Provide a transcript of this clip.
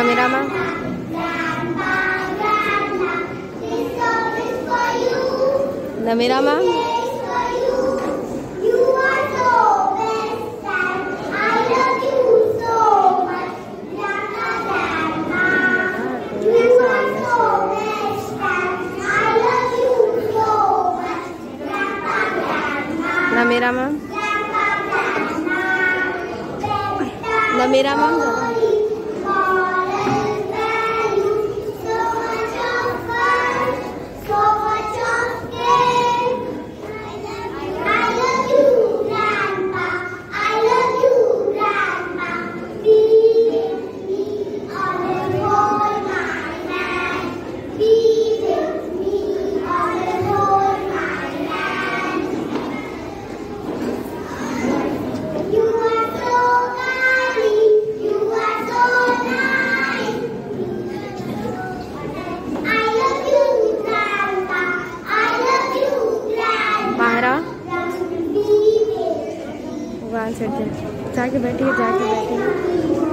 Namirama. Namirama. Namirama. Namirama. You वहाँ से जाके बैठिए जाके बैठिए।